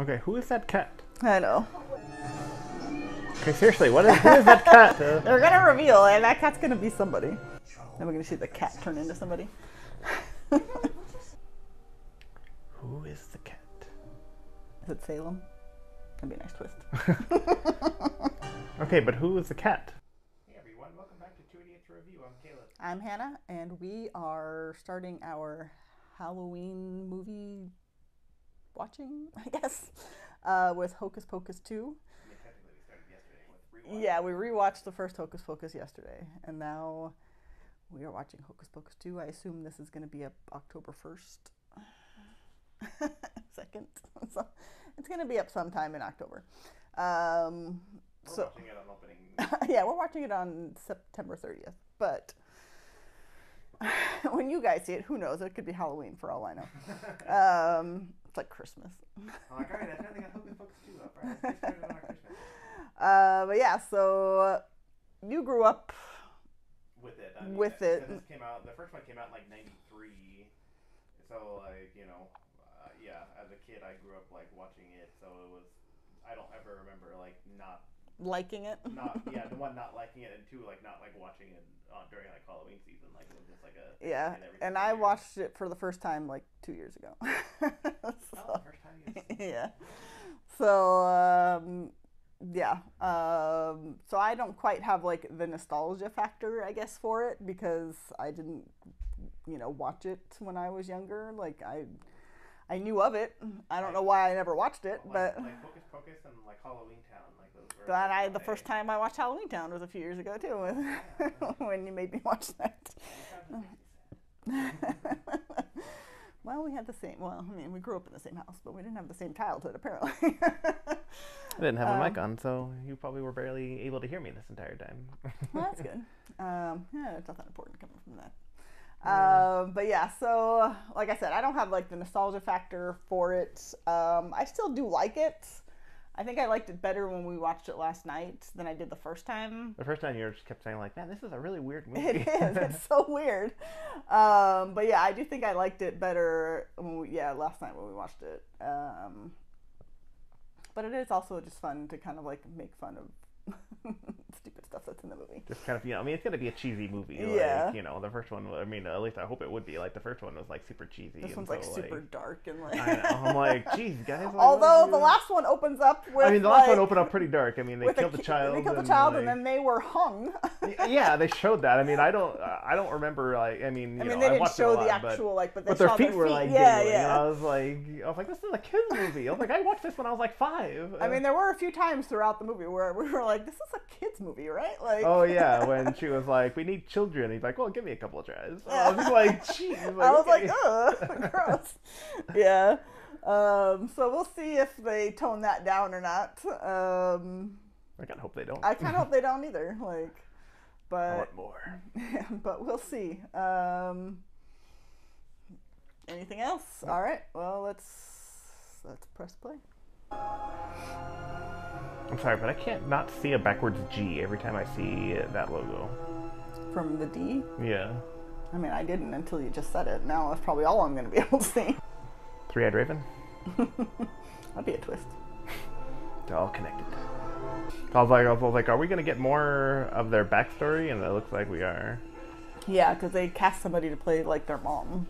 Okay, who is that cat? I know. Okay, seriously, what is who is that cat? Uh, They're gonna reveal, and that cat's gonna be somebody. Then we're gonna see the cat turn into somebody. who is the cat? Is it Salem? That'd be a nice twist. Okay, but who is the cat? Hey everyone, welcome back to Two Idiots Review. I'm Caleb. I'm Hannah, and we are starting our Halloween movie watching, I guess, uh, with Hocus Pocus 2. technically we started yesterday Yeah, we rewatched the first Hocus Pocus yesterday, and now we are watching Hocus Pocus 2. I assume this is going to be up October 1st. Second. So it's going to be up sometime in October. Um, We're so, watching it on opening. yeah, we're watching it on September 30th. But when you guys see it, who knows? It could be Halloween for all I know. Um, like Christmas. I'm like, alright, I finally got Hocus Pocus 2 up, right? Let's started on our Christmas. Uh, but yeah, so you grew up. With it. I mean, With that- it. This came out, the first one came out in like 93. So, like, you know, uh, yeah, as a kid I grew up, like, watching it. So it was, I don't ever remember, like, not, Liking it? not, yeah, the one not liking it, and two, like, not, like, watching it uh, during, like, Halloween season. Like, it was just like a. Yeah, and and I watched it for the first time like two years ago. Oh, So- first time yeah. So um, yeah. Um, so I don't quite have like the nostalgia factor, I guess, for it because I didn't, you know, watch it when I was younger. Like I, I knew of it. I don't know why I never watched it, like, but. like Hocus Pocus and like Halloween Town, like those were. But like, I, the first time I watched Halloween Town was a few years ago too, when you made me watch that. well, we had the same. Well, I mean, we grew up in the same house, but we didn't have the same childhood, apparently. I didn't have a mic on, so you probably were barely able to hear me this entire time. well, that's good. Um, yeah, there's nothing important coming from that. Um, but yeah, so like I said, I don't have like the nostalgia factor for it. Um, I still do like it. I think I liked it better when we watched it last night than I did the first time. the first time you just kept saying like, "Man, this is a really weird movie." It is. It's so weird. Um, but yeah, I do think I liked it better when we, yeah, last night when we watched it. Um, but it is also just fun to kind of like make fun of stupid stuff that's in the movie. just kind of, you know, I mean, it's gonna be a cheesy movie. Yeah. Like, you know, the first one. I mean, at least I hope it would be. Like the first one was like super cheesy. This and one's like so, super dark and like. I know. I'm like, geez, guys. like, Although the last one opens up with. I mean, the last one opened up pretty dark. I mean, they a killed the child. They killed the and, child, like, and then they were hung. yeah, they showed that. I mean, I don't, I don't remember. Like, I mean, you I mean, know, they didn't watched show a the lot, but- actual like, but they But their saw feet their were like yeah, dangling, yeah. and I was like, I was like, this is a kids movie. I was like, I watched this when I was like five. I mean, there were a few times throughout the movie where we were like, "This is a kids movie, right?" Like, Oh yeah, when she was like, "We need children," he's like, "Well, give me a couple of tries." I was like, "Jeez." I was okay. like, "Ugh, gross." yeah. Um, so we'll see if they tone that down or not. Um, I kind of hope they don't. I kind of hope they don't either. Like, I but want more. but we'll see. Um, anything else? All right. Well, let's let's press play. I'm sorry, but I can't not see a backwards G every time I see that logo. From the D. Yeah, I mean, I didn't until you just said it. Now that's probably all I'm going to be able to see. three-eyed raven. That'd be a twist. They're all connected. I was like, I was like, are we gonna get more of their backstory? And it looks like we are. Yeah, because they cast somebody to play like their mom.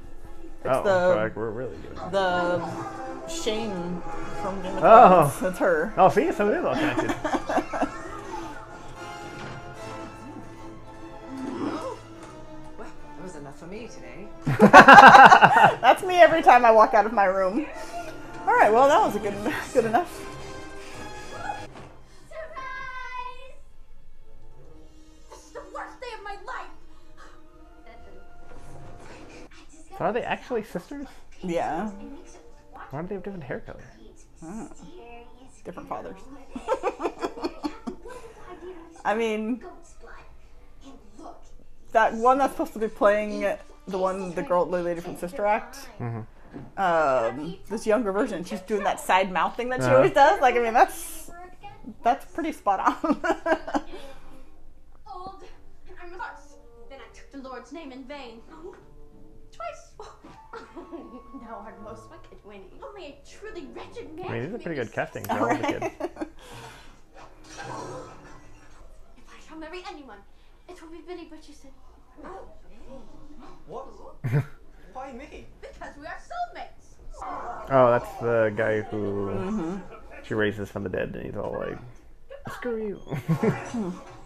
It's oh, the so like we're really good. the Shane from Game of Oh. That's her. Oh, see, so it is all connected. Well, that was enough for me today. That's me every time I walk out of my room. All right, well that was a good good enough. So are they actually sisters? Yeah, Why do they have different hair colors? different fathers. I mean, that one that's supposed to be playing the one, the girl, the lady from Sister Act. Um, this younger version, she's doing that side mouth thing that she Uh-huh. always does. Like, I mean, that's that's pretty spot on. Old, and I'm. Then I took the Lord's name in vain. Twice. no, our most wicked Winnie. Only a truly wretched man. I mean, these are pretty me good casting for all the kids. If I shall marry anyone, it will be Billy Butcherson. Oh, what? Why me? Because we are soulmates. Oh, that's the guy who mm-hmm. she raises from the dead, and he's all like, "Screw you."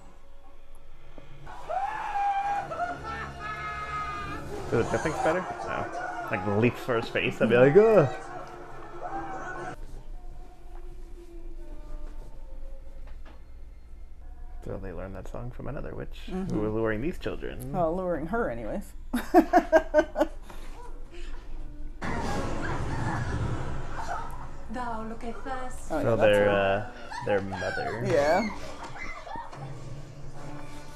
So the jumping's better? No. Like leaps for his face, I'd be like, ugh. So they learned that song from another witch who was luring these children. Well, luring her, anyways. Thou looketh first. Oh, So that's their her. uh, their mother, Yeah.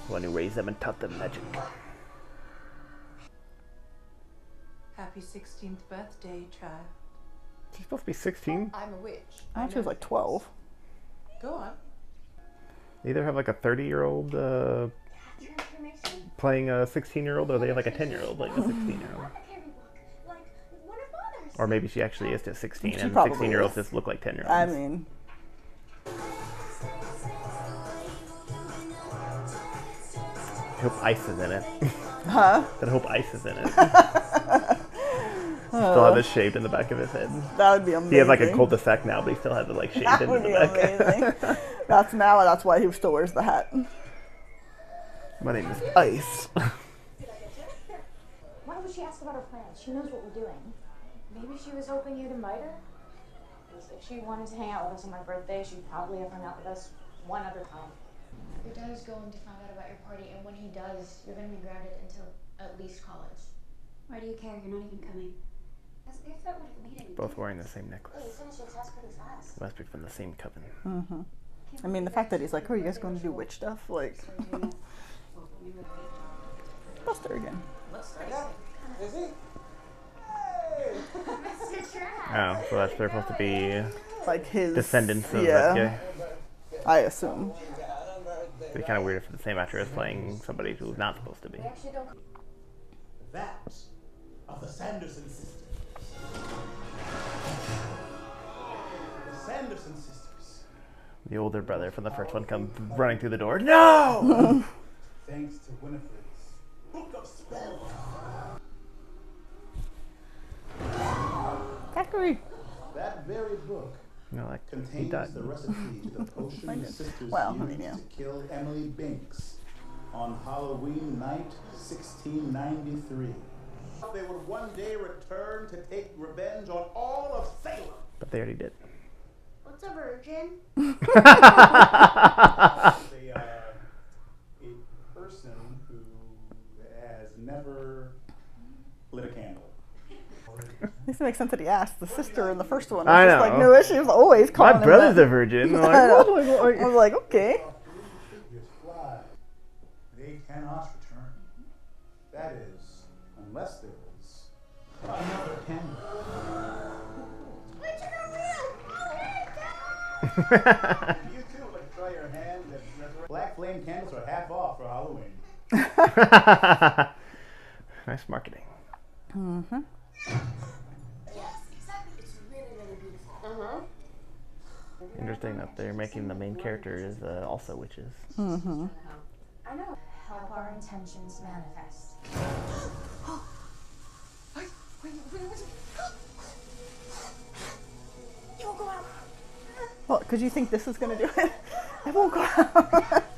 the one who raised them and taught them magic. Happy 16th birthday, child. She's supposed to be 16. I'm a witch. I thought she was like 12. Go on. They either have like a 30 year old uh, playing a 16 year old, or they have like a 10 year old like a 16 year old. Fairy book. Like one of father's. Or maybe she actually is just 16, She and 16 year olds just look like 10 year olds. I mean, I hope Ice is in it. huh? I hope Ice is in it. still have it shaved in the back of his head. That would be amazing. He has like a cul-de-sac now, but he still has it like shaved That in would the be back. amazing. that's now. That's why he still wears the hat. My name is Ice. Why would she ask about our plans? She knows what we're doing. Maybe she was hoping you'd invite her. if she wanted to hang out with us on my birthday, she'd probably have hung out with us one other time. Your dad is going to find out about your party, and when he does, you're going to be grounded until at least college. Why do you care? You're not even coming. Both wearing the same necklace. finished your test pretty fast. Must be from the same coven. hmm I mean, the fact that he's like, "Oh, you guys going to do witch stuff?" Like, Buster again. Is he? Mr. Oh, so that's they're supposed to be Like his descendants of yeah, that guy. I assume. It'd be kind of weird if the same actor is playing somebody who's not supposed to be. Actually, don't. That are the Sanderson sisters. The Sanderson sisters. The older brother from the first one comes running through the door. No! Thanks to Winifred's Book of Spells. Thackery. That very book no, like he contains died. the recipe to the potion the sisters Well, I used mean, yeah. to kill Emily Binx on Halloween night 1693. They would one day return to take revenge on all of Salem. But they already did. What's a virgin? They are a person who has never lit a candle. This makes sense that he asked. The sister in the first one was I just like, know. no, she was always calling My him brother's that. a virgin. I'm I like, know. what? Like, I was like, like, okay. Figures fly. They cannot return. That is, unless there You too would try your hand at Black flame candles are half off for Halloween. nice marketing. mm-hmm Interesting that they're making the main character is uh, also witches. I know. Help our intentions manifest. You Well, because you think this is gonna do it. I won't go out.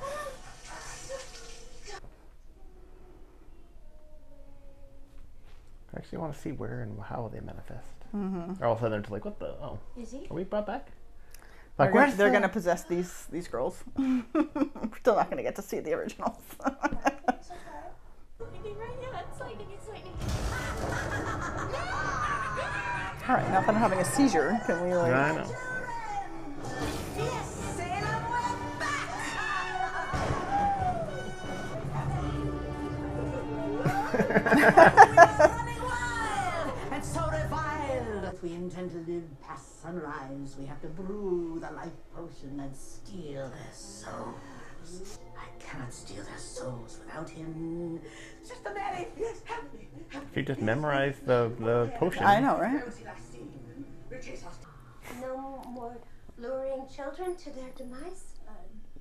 I actually want to see where and how they manifest. Mm-hmm. Or all of a sudden they're like, what the? Oh, Is he? are we brought back? they're Like, gonna, they're the- gonna possess these these girls. We're still not gonna get to see the originals. Lightning right yeah, it's lightning, it's lightning. All right, now that I'm having a seizure, can we like? I know. and so defiled. If we intend to live past sunrise, we have to brew the life potion and steal their souls. I cannot steal their souls without him. Sister Mary, yes, help me. Help If you just memorize the, the potion. I know, right? No more luring children to their demise?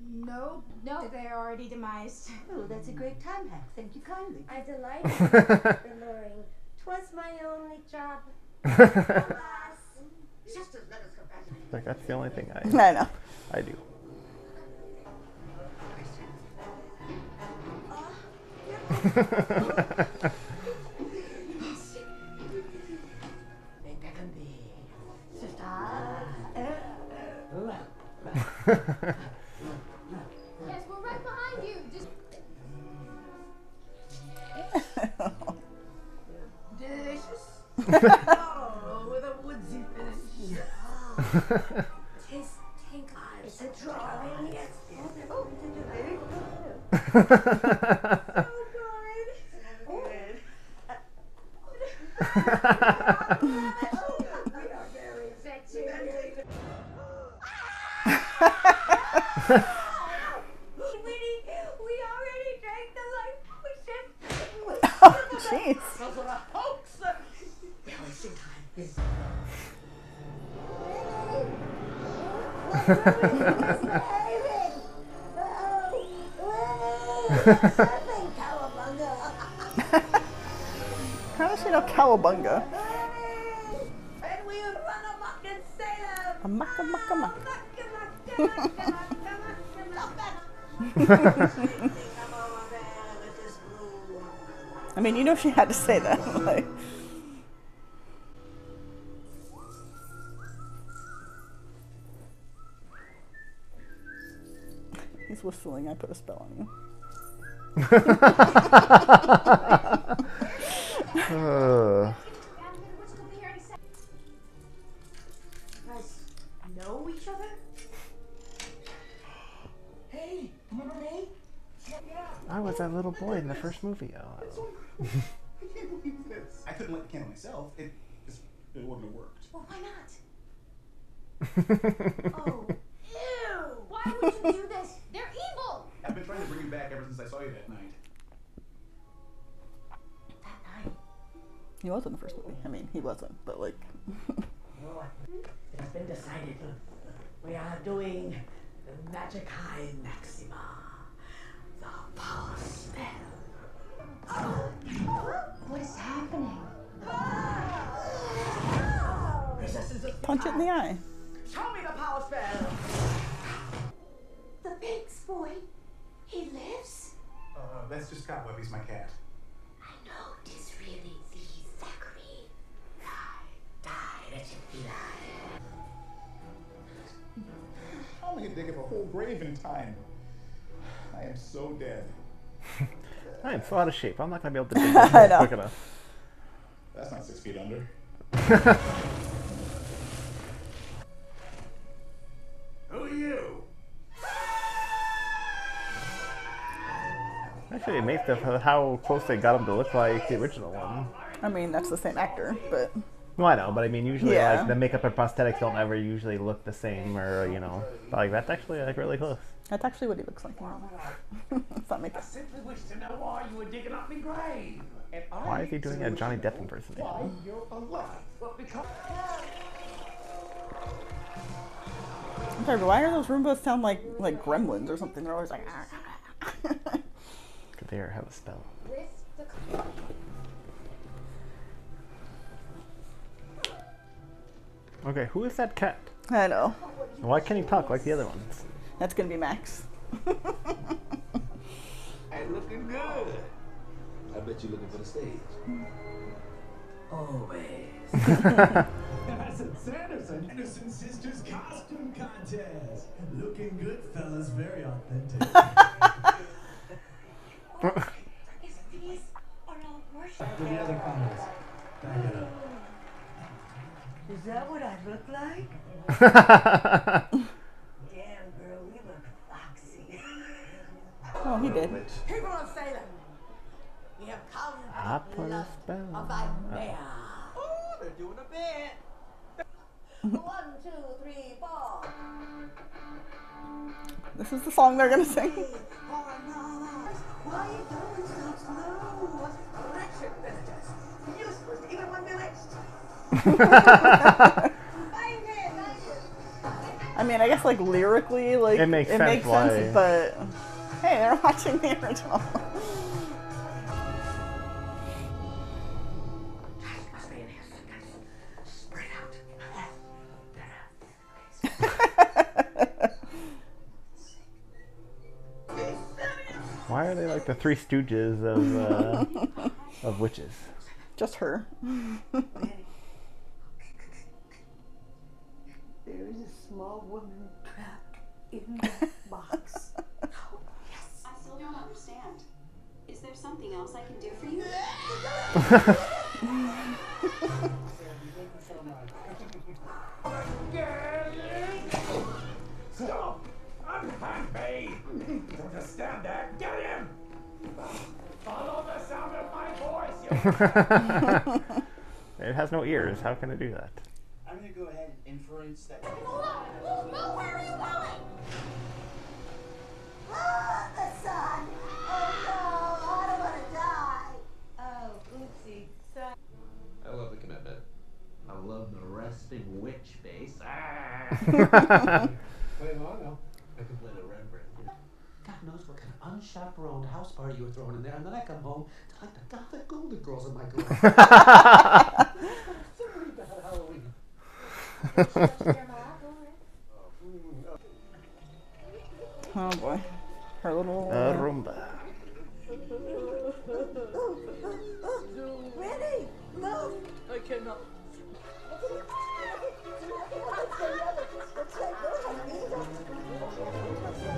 No, no, they're already demised. Oh, that's a great time hack. Thank you kindly. I delight in the luring. Twas my only job. Alas. Sisters, let us go back. Like that's the only thing I I know. I do. May beckon thee. Sister. Oh, with a woodsy finish. taste tank It's a drawing. Yes. Oh, Winnie, I mean, you know she had to say that. Like, he's whistling. I put a spell on you. Ugh. Uh, little boy in the first movie. Oh. I couldn't light the candle myself. It just it wouldn't have worked. Well, why not? Oh, ew! Why would you do this? They're evil! I've been trying to bring you back ever since I saw you that night. That night. He was in the first movie. I mean, he wasn't, but like, Oh, it has been decided. We are doing the Magicae Maxima. The power spell. What is happening? Punch it in the eye. Show me the power spell. The Banks boy. He lives? Uh, that's just Cobweb. He's my cat. I know it is really the Zachary. Die, wretched Eli. How am I gonna dig up a whole grave in time? I am so dead. I am so out of shape. I'm not gonna be able to do this quick enough. That's not six feet under. Who are you? Actually, amazed of how close they got him to look like the original one. I mean, that's the same actor, but Well, I know, but I mean, usually Yeah. like the makeup and prosthetics don't ever usually look the same, or you know, but, like that's actually like really close. that's actually what he looks like. it's not makeup. Simply wish to know why you were digging up my grave. And I Why is he doing a Johnny Depp impersonation? Why you're alive? Well, because I'm sorry, but why are those Roombas sound like like gremlins or something? They're always like. Could they have a spell? Okay, who is that cat? I know. Why can't he talk like the other ones? That's gonna be Max. and looking good. I bet you're looking for the stage. Always. Madison Sanderson, Anderson Sisters Costume Contest. Looking good, fellas, very authentic. If these are all worship. The other comments, back it up. Is that what I look like? Damn, girl, we look foxy. Oh, he did. People of Salem, we have come I put a spell. of thy mare. Oh, they're doing a bit. One, two, three, four. This is the song they're gonna sing. I mean, I guess like lyrically, like It makes sense makes sense, but hey, they're watching the original. Must be in here. Spread out. Why are they like the Three Stooges of uh, of witches? Just her. There is a small woman trapped in that box. Yes. I still don't understand. Is there something else I can do for you? Stop! Unhand me! Don't just stand there. Get him! Follow the sound of my voice, you it has no ears. How can it do that? I'm gonna go ahead and inference that. Hold on! Move! Where are you going? Ah, the sun! Oh no, I don't want to die. Oh, oopsie. Sorry. I love the commitment. I love the resting witch face. Play along now. I can play the Rembrandt. God knows what kind of unchaperoned house party you were throwing in there, and then I come home to like the gothic golden girls in my garage. Sorry about Halloween. Oh boy, her little. Uh, A Roomba. Ready? Move! I cannot.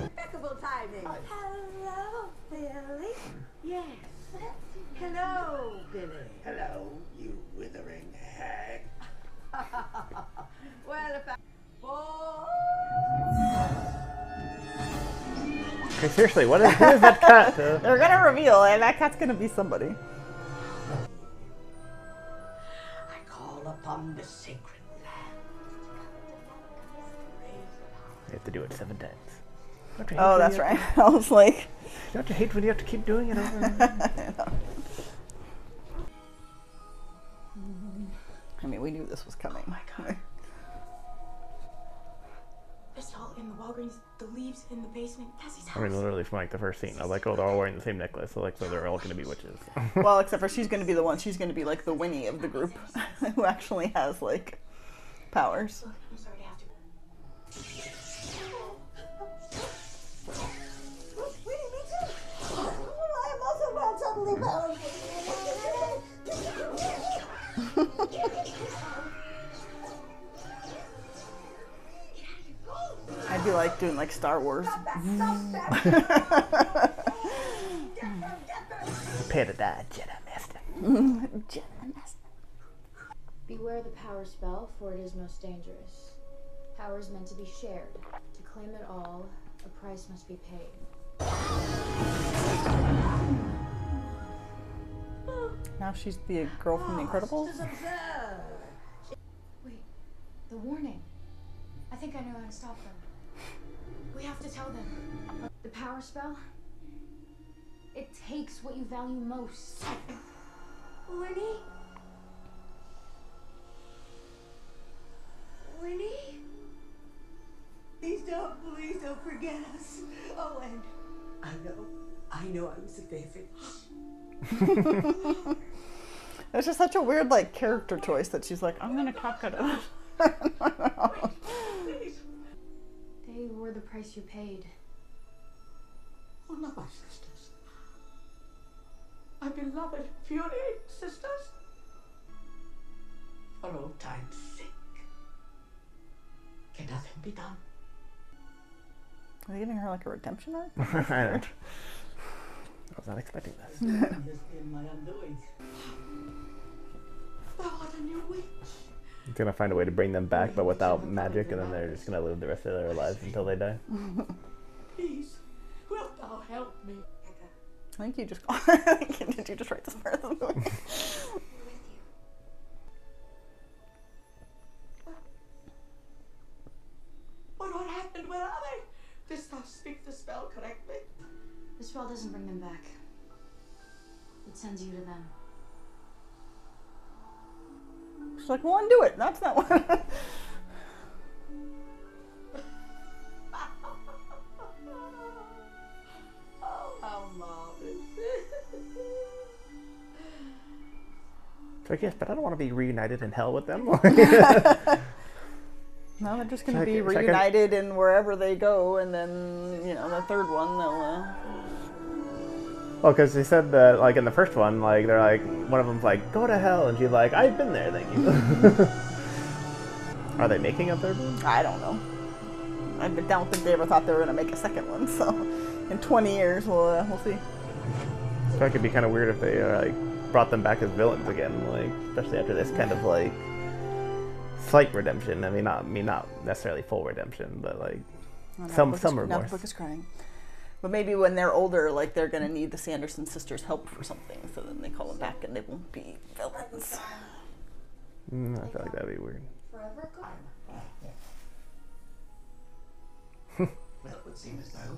Impeccable timing. Hello, Billy. Yes. Hello, Billy. Hello, you withering hag. Okay, seriously, what is who is that cat? Uh, They're gonna reveal, and that cat's gonna be somebody. I call upon the sacred land. you have to do it seven times. Don't you hate Oh, that's you have right. I was like, to- Don't you hate when you have to keep doing it over and over? I mean, we knew this was coming. Oh my god. In the Walgreens, the leaves in the basement. Cassie's I mean, literally from like the first scene, I was like, oh, they're all wearing the same necklace, so like, so they're all gonna be witches. well, except for she's gonna be the one. She's gonna be like the Winnie of the group, who actually has like powers. Oh, I'm sorry to have to. I'm also not suddenly be like doing like Star Wars. Prepare to die, Jedi Master. Jedi Master. Beware the power spell, for it is most dangerous. Power is meant to be shared. To claim it all, a price must be paid. Now she's the girl from The ah, Incredibles. Wait, the warning. I think I know how to stop them. We have to tell them. The power spell? It takes what you value most. Winnie? Winnie? Please don't, please don't forget us. Oh, and I know, I know I was a favorite. It's just such a weird like character choice that she's like, I'm gonna talk it up. They were the price you paid. Oh, not my sisters. My beloved, infuriating sisters. For old time's sake. Can nothing be done? Are they giving her like a redemption arc? I don't. I was not expecting this. Is in my undoing. Thou art a new witch. He's gonna find a way to bring them back, but without magic, and then they're just gonna live the rest of their lives until they die. Please, wilt thou help me? I think you just did you just write this part of the movie? But what happened? Where are they? Does thou speak the spell correctly? The spell doesn't bring them back. It sends you to them. She's like, well, undo it. That's not what. Oh, how marvelous. It's like, yes, but I don't want to be reunited in hell with them. No, they're just going to be like- like a- reunited in wherever they go, and then you know the third one they'll. Uh, well, because they said that, like, in the first one, like, they're like, one of them's like, go to hell, and she's like, I've been there, thank you. Are they making a third one? I don't know. I don't think they ever thought they were going to make a second one. So, in 20 years, we'll uh, we'll see. So it could be kind of weird if they uh, like brought them back as villains again, like especially after this kind of like slight redemption. I mean, not I mean not necessarily full redemption, but like Oh, some some is, now the remorse. book is crying. But maybe when they're older, like they're going to need the Sanderson sisters' help for something, so then they call them back and they won't be villains. Mm, I feel like that'd be weird. Forever gone. Well, it would seem as though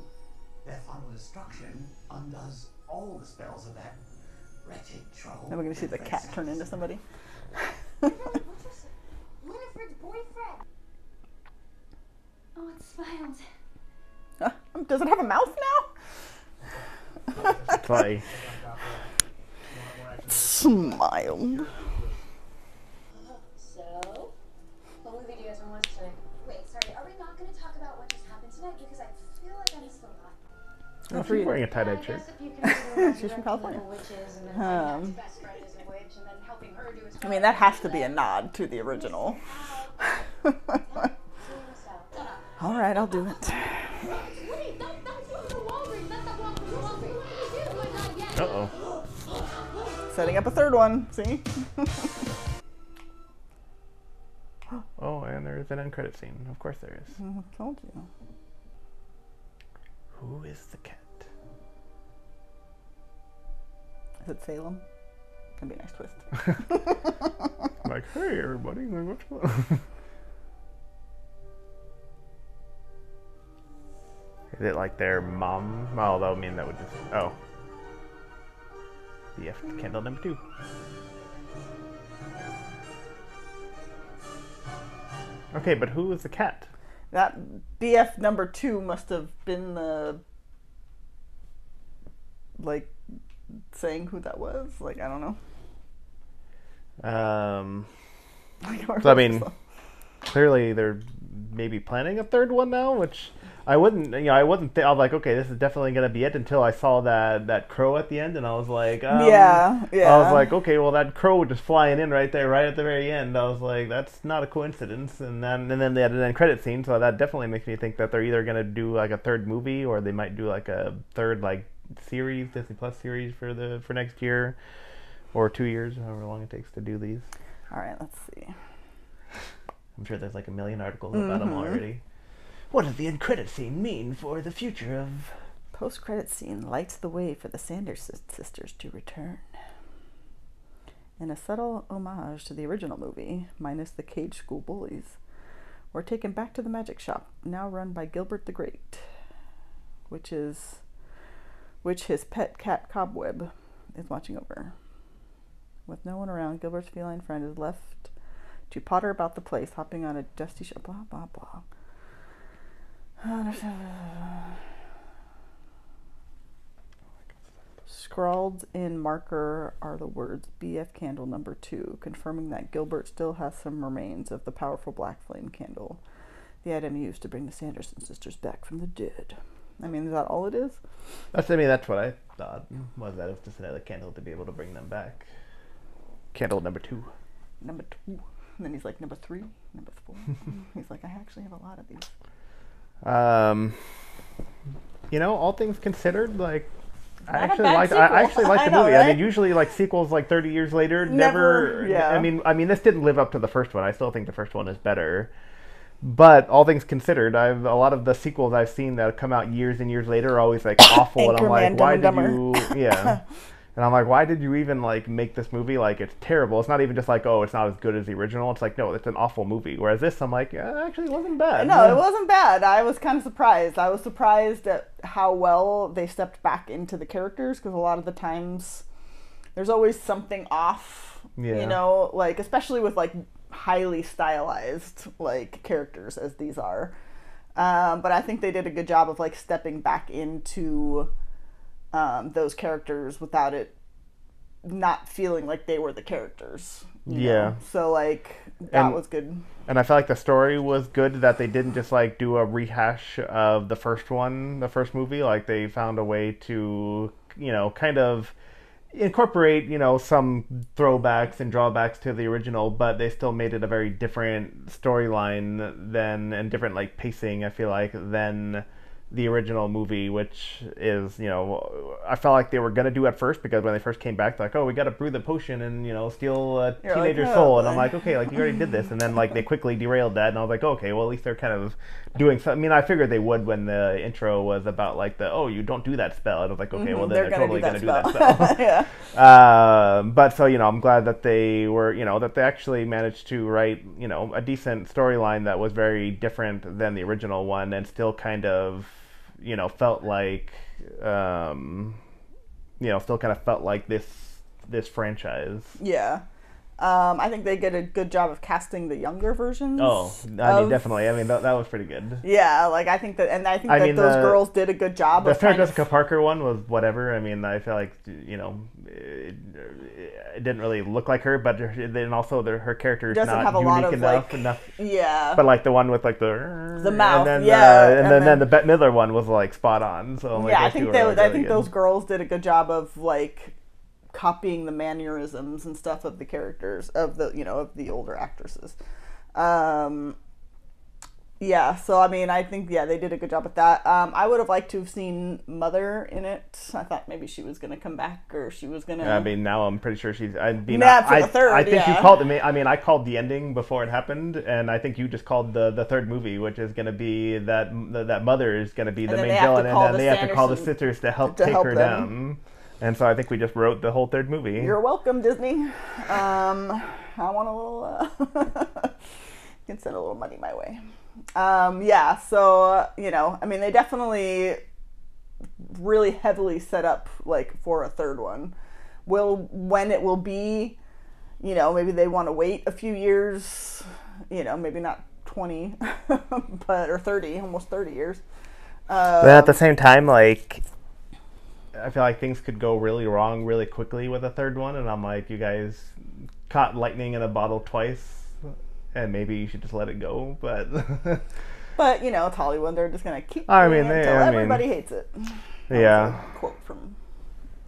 their final destruction undoes all the spells of that wretched troll. Then we're going to see the cat turn into somebody. Winifred's boyfriend. Oh, it smiled. Huh? Does it have a mouth now? Play. Smile. So, what movie do you guys want to watch tonight? Wait, sorry, are we not going to talk about what just happened tonight? Because I feel like I missed a lot. Oh, she's wearing a tie-dye shirt. She's from California. Witches Um, finding out his best friend is a witch and then helping her do his I mean, that has to be a nod to the original. All right, I'll do it. Doing? Not yet. Uh oh. Setting up a third one. See? Oh, and there's an end credit scene. Of course there is. I told you. Who is the cat? Is it Salem? Can be a nice twist. like, hey everybody, like, what's going Is it like their mom? That would mean that would just. Oh. BF candle number two. Okay, but who is the cat? That BF number two must have been the like saying who that was. Like I don't know. Um. don't So, I mean, clearly they're maybe planning a third one now, which I wouldn't. You know, I wasn't. Th- I was like, okay, this is definitely gonna be it until I saw that that crow at the end, and I was like, um, Yeah, I was like, okay, well that crow just flying in right there, right at the very end. I was like, that's not a coincidence. And then and then they had an end credit scene, so that definitely makes me think that they're either gonna do like a third movie or they might do like a third like series, Disney Plus series for the for next year or two years, however long it takes to do these. All right, let's see. I'm sure there's like a million articles about them Mhm. already. What does the end credit scene mean for the future of? Post credit scene lights the way for the Sanders sisters to return. In a subtle homage to the original movie, minus the cage school bullies, we're taken back to the magic shop, now run by Gilbert the Great, which is which his pet cat Cobweb is watching over. With no one around, Gilbert's feline friend is left to potter about the place, hopping on a dusty shop. Blah blah blah. Scrawled in marker are the words BF candle number two, confirming that Gilbert still has some remains of the powerful black flame candle, the item used to bring the Sanderson sisters back from the dead. I mean, is that all it is? That's I mean that's what I thought was that it was just another candle to be able to bring them back. Candle number two. Number two. And then he's like, number three, number four. he's like, I actually have a lot of these. Um, you know, all things considered, like I Not a actually bad liked. I actually liked the know, movie. I mean, usually like sequels, like thirty years later, Never- never. yeah. I mean, I mean, this didn't live up to the first one. I still think the first one is better. But all things considered, I've a lot of the sequels I've seen that come out years and years later are always like awful, and I'm like, why did you? Yeah. And I'm like, why did you even like make this movie? Like, it's terrible. It's not even just like, oh, it's not as good as the original. It's like, no, it's an awful movie. Whereas this, I'm like, yeah, actually, it wasn't bad. No, it wasn't bad. I was kind of surprised. I was surprised at how well they stepped back into the characters because a lot of the times there's always something off. Yeah. You know, like especially with like highly stylized like characters as these are. Um, but I think they did a good job of like stepping back into um, those characters without it not feeling like they were the characters. Yeah. know? So like that And- was good. And I felt like the story was good that they didn't just like do a rehash of the first one, the first movie. Like they found a way to, you know, kind of incorporate, you know, some throwbacks and drawbacks to the original, but they still made it a very different storyline than and different like pacing, I feel like, than the original movie, which is, you know, I felt like they were gonna do at first because when they first came back, they're like, oh, we gotta brew the potion and you know steal a You're like, teenager's "Oh, soul, and I'm like, okay, like you already did this, and then like they quickly derailed that, and I was like, okay, well at least they're kind of doing. something. I mean, I figured they would when the intro was about like the oh, you don't do that spell, and I was like, okay, well Mhm, then they're they're, totally gonna do that spell. Yeah. Um, but so you know, I'm glad that they were, you know, that they actually managed to write, you know, a decent storyline that was very different than the original one, and still kind of, you know, felt like, um, you know, still kind of felt like this this franchise. Yeah. Um, I think they did a good job of casting the younger versions. Oh, I mean, of- definitely. I mean, that, that was pretty good. Yeah, like I think that, and I think I that mean, those the- girls did a good job The of Sarah kind of- Parker one was whatever. I mean, I feel like you know, it, it didn't really look like her, but then also the, her character is Doesn't have a unique lot of, enough. like- enough. yeah. But like the one with like the The mouth, and then, yeah, uh, and, and then, then then- the Bette Midler one was like spot on. So like, yeah, I think they, like, I think good. those girls did a good job of like copying the mannerisms and stuff of the characters of the you know of the older actresses. Um, yeah, so I mean, I think yeah they did a good job with that. Um, I would have liked to have seen Mother in it. I thought maybe she was gonna come back or she was gonna. I mean, now I'm pretty sure she's. I mean, Yeah, I, for the third, I think you called called. I mean, I called the ending before it happened, and I think you just called the the third movie, which is going to be that that mother is going to be the And then main they have to villain, and call then the they have to call the sisters to help to take help her them. down. And so I think we just wrote the whole third movie. You're welcome, Disney. Um, I want a little. Uh, you can send a little money my way. Um, yeah, so you know, I mean, they definitely really heavily set up like for a third one. Will when it will be, you know, maybe they want to wait a few years. You know, maybe not twenty, but or thirty, almost thirty years. Um, But at the same time, like, I feel like things could go really wrong really quickly with a third one, and I'm like, you guys caught lightning in a bottle twice, and maybe you should just let it go. But But you know, it's Hollywood. They're just gonna keep I mean, it they- until I mean, everybody hates it. Yeah. quote from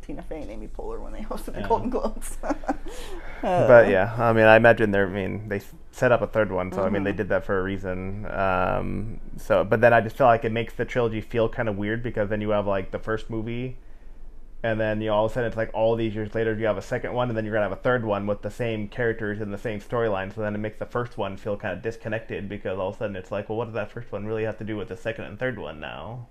Tina Fey and Amy Poehler when they hosted the Yeah. Golden Globes. but yeah, I mean, I imagine they're. I mean, they set up a third one, so I mean, they Mhm. did that for a reason. Um, so, but then I just feel like it makes the trilogy feel kind of weird because then you have like the first movie, and then you all of a sudden it's like all these years later you have a second one, and then you're gonna have a third one with the same characters and the same storyline. So then it makes the first one feel kind of disconnected because all of a sudden it's like, well, what does that first one really have to do with the second and third one now?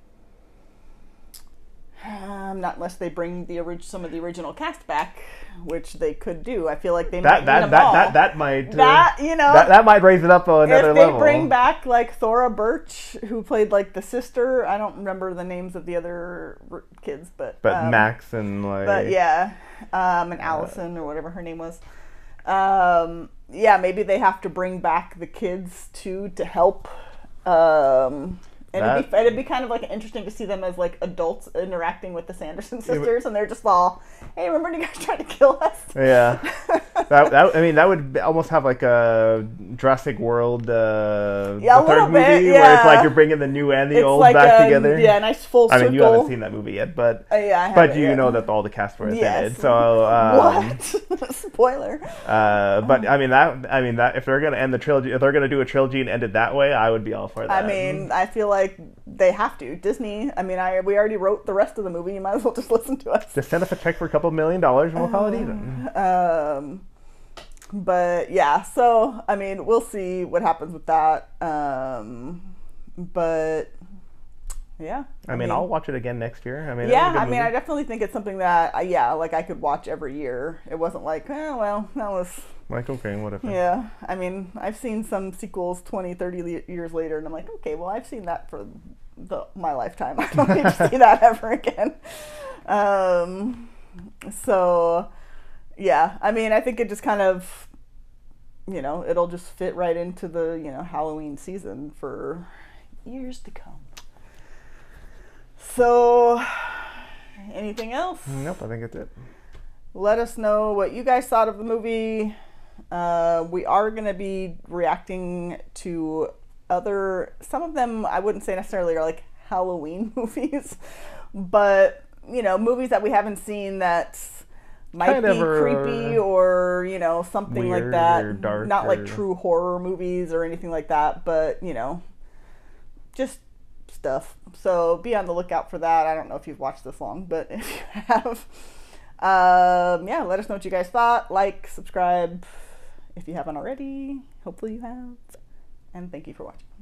Um, not unless they bring the orig- some of the original cast back, which they could do. I feel like they That might that that, all. that that might uh, That, you know, that, that might raise it up another if they level. bring back like Thora Birch, who played like the sister, I don't remember the names of the other kids, but but um, Max and like But yeah, um, and Allison or whatever her name was. Um, yeah, maybe they have to bring back the kids too to help. Um, and it'd, be, it'd be kind of like interesting to see them as like adults interacting with the Sanderson sisters, and they're just all, "Hey, remember when you guys tried to kill us?" Yeah, that, that I mean that would almost have like a Jurassic World uh, Yeah, the third little movie bit, where it's like you're bringing the new and the It's old like back a- together. yeah, nice full I mean, you haven't seen that movie yet, but Uh, yeah, but you yet. know that all the cast were in it. So um, what? Spoiler. Uh, but I mean that I mean that if they're gonna end the trilogy, if they're gonna do a trilogy and end it that way, I would be all for that. I mean, I feel like they have to. Disney. I mean, I we already wrote the rest of the movie. You might as well just listen to us. just send us a check for a couple million dollars and we'll call it even. Um, but yeah, so I mean, we'll see what happens with that. Um, but Yeah. I, mean, I'll watch it again next year. I mean, it was a yeah, I mean, movie. I definitely think it's something that, I, yeah, like I could watch every year. It wasn't like, oh, well, that was, like okay, whatever. yeah. I mean, I've seen some sequels 20, 30 le- years later, and I'm like, okay, well, I've seen that for the, my lifetime. I don't need to see that ever again. Um, so, yeah, I mean, I think it just kind of, you know, it'll just fit right into the, you know, Halloween season for years to come. So, anything else? Nope, I think it's it. Let us know what you guys thought of the movie. Uh, we are going to be reacting to other, some of them I wouldn't say necessarily are like Halloween movies, but, you know, movies that we haven't seen that might Kind be of creepy or, you know, something like that. Not like true horror movies or anything like that, but, you know, just stuff. So be on the lookout for that. I don't know if you've watched this long, but if you have, um, yeah, let us know what you guys thought. Like, subscribe if you haven't already. Hopefully you have. And thank you for watching.